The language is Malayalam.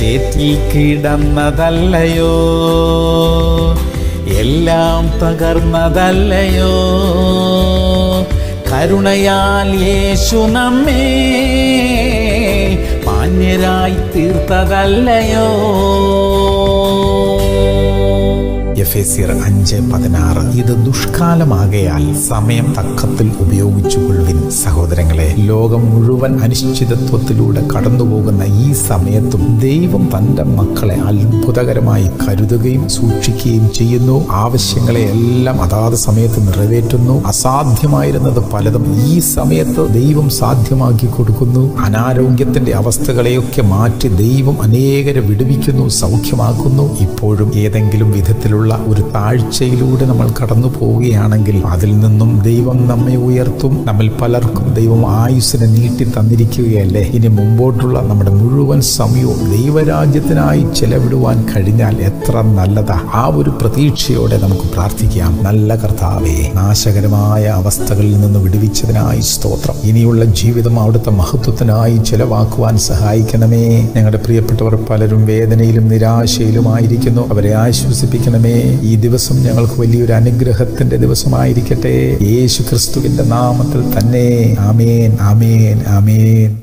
ചേറ്റിൽ കിടന്നതല്ലയോ? എല്ലാം തകർന്നതല്ലയോ? കരുണയാൽ യേശു നമ്മെ മാന്യരായി തീർത്തതല്ലയോ? എഫേസിയർ അഞ്ച് പതിനാറ്. ഇത് ദുഷ്കാലമാകയാൽ സമയം തക്കത്തിൽ ഉപയോഗിച്ചുകൊള്ളുവിൻ സഹോദരങ്ങളെ. ലോകം മുഴുവൻ അനിശ്ചിതത്വത്തിലൂടെ കടന്നുപോകുന്ന ഈ സമയത്തും ദൈവം തന്റെ മക്കളെ അത്ഭുതകരമായി കരുതുകയും സൂക്ഷിക്കുകയും ചെയ്യുന്നു. ആവശ്യങ്ങളെ എല്ലാം അതാത് സമയത്ത് നിറവേറ്റുന്നു. അസാധ്യമായിരുന്നത് പലതും ഈ സമയത്ത് ദൈവം സാധ്യമാക്കി കൊടുക്കുന്നു. അനാരോഗ്യത്തിന്റെ അവസ്ഥകളെയൊക്കെ മാറ്റി ദൈവം അനേകരെ വിടുവിക്കുന്നു സൗഖ്യമാക്കുന്നു. ഇപ്പോഴും ഏതെങ്കിലും വിധത്തിലുള്ള ഒരു താഴ്ചയിലൂടെ നമ്മൾ കടന്നു പോവുകയാണെങ്കിൽ അതിൽ നിന്നും ദൈവം നമ്മെ ഉയർത്തും. നമ്മൾ പലർക്കും ദൈവം ആയുസ്സിനെ നീട്ടി തന്നിരിക്കുകയല്ലേ? ഇനി മുമ്പോട്ടുള്ള നമ്മുടെ മുഴുവൻ സമയവും ദൈവരാജ്യത്തിനായി ചെലവിടുവാൻ കഴിഞ്ഞാൽ എത്ര നല്ലതാ. ആ ഒരു പ്രതീക്ഷയോടെ നമുക്ക് പ്രാർത്ഥിക്കാം. നല്ല കർത്താവേ നാശകരമായ അവസ്ഥകളിൽ നിന്ന് വിടുവിച്ചതിനായി സ്തോത്രം. ഇനിയുള്ള ജീവിതം അവിടുത്തെ മഹത്വത്തിനായി ചെലവാക്കുവാൻ സഹായിക്കണമേ. ഞങ്ങളുടെ പ്രിയപ്പെട്ടവർ പലരും വേദനയിലും നിരാശയിലുമായിരിക്കുന്നു. അവരെ ആശ്വസിപ്പിക്കണമേ. ഈ ദിവസം ഞങ്ങൾക്ക് വലിയൊരു അനുഗ്രഹത്തിന്റെ ദിവസമായിരിക്കട്ടെ. യേശു ക്രിസ്തുവിന്റെ നാമത്തിൽ തന്നെ. ആമേൻ ആമേൻ ആമേൻ.